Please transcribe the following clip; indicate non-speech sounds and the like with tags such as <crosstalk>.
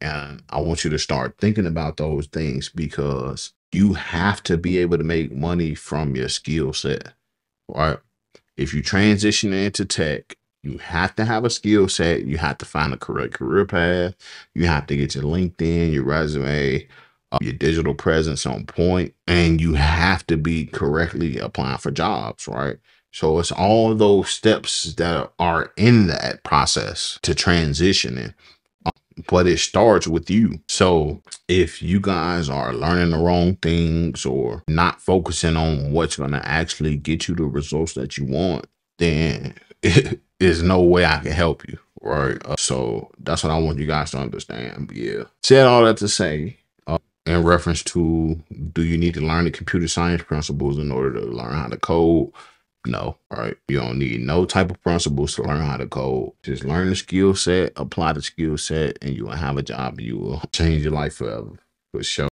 And I want you to start thinking about those things because you have to be able to make money from your skill set, right? If you transition into tech, you have to have a skill set. You have to find a correct career path. You have to get your LinkedIn, your resume, uh, your digital presence on point, and you have to be correctly applying for jobs, right? So it's all those steps that are in that process to transitioning but it starts with you. So if you guys are learning the wrong things or not focusing on what's going to actually get you the results that you want, then <laughs> there's no way I can help you. Right. Uh, so that's what I want you guys to understand. But yeah. Said all that to say, uh, in reference to do you need to learn the computer science principles in order to learn how to code? No, right. You don't need no type of principles to learn how to code. Just learn the skill set, apply the skill set, and you will have a job you will <laughs> change your life forever. For sure.